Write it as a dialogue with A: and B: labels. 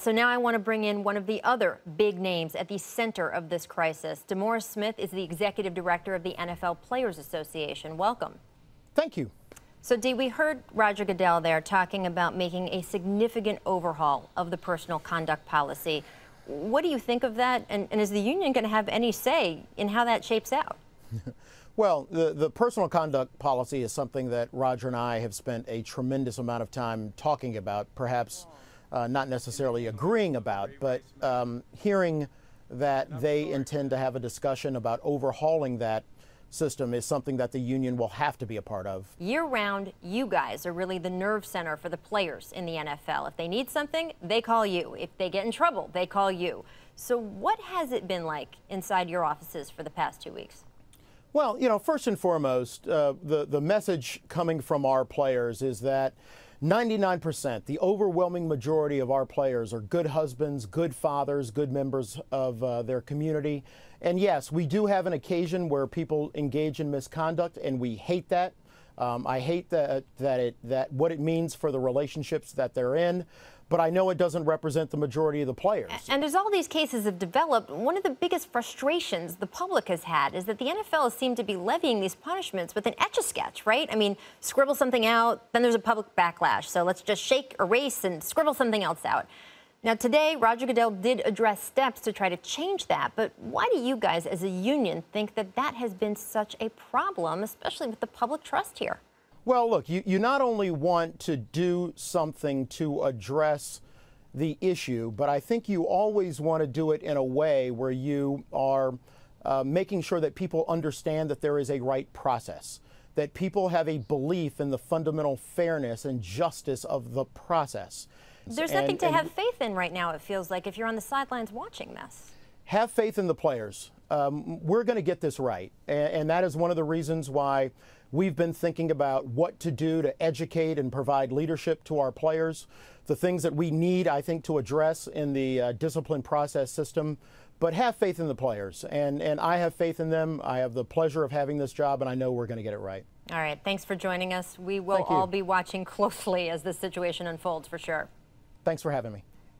A: So now I want to bring in one of the other big names at the center of this crisis. DeMaurice Smith is the executive director of the NFL Players Association. Welcome.
B: Thank you.
A: So, Dee, we heard Roger Goodell there talking about making a significant overhaul of the personal conduct policy. What do you think of that? And, and is the union going to have any say in how that shapes out?
B: well, the, the personal conduct policy is something that Roger and I have spent a tremendous amount of time talking about, perhaps uh, not necessarily agreeing about, but um, hearing that they intend to have a discussion about overhauling that system is something that the union will have to be a part of.
A: Year round, you guys are really the nerve center for the players in the NFL. If they need something, they call you. If they get in trouble, they call you. So, what has it been like inside your offices for the past two weeks?
B: Well, you know, first and foremost, uh, the, the message coming from our players is that 99%, the overwhelming majority of our players are good husbands, good fathers, good members of uh, their community. And yes, we do have an occasion where people engage in misconduct, and we hate that. Um, I hate that that it that what it means for the relationships that they're in but I know it doesn't represent the majority of the players.
A: And as all these cases have developed, one of the biggest frustrations the public has had is that the NFL has seemed to be levying these punishments with an etch a sketch, right? I mean, scribble something out, then there's a public backlash. So let's just shake, erase, and scribble something else out. Now, today, Roger Goodell did address steps to try to change that. But why do you guys, as a union, think that that has been such a problem, especially with the public trust here?
B: Well, look, you, you not only want to do something to address the issue, but I think you always want to do it in a way where you are uh, making sure that people understand that there is a right process, that people have a belief in the fundamental fairness and justice of the process.
A: There's and, nothing to have faith in right now, it feels like, if you're on the sidelines watching this.
B: Have faith in the players. Um, we're going to get this right. And, and that is one of the reasons why We've been thinking about what to do to educate and provide leadership to our players, the things that we need, I think, to address in the uh, discipline process system. But have faith in the players, and, and I have faith in them. I have the pleasure of having this job, and I know we're going to get it right.
A: All right, thanks for joining us. We will all be watching closely as this situation unfolds for sure.
B: Thanks for having me.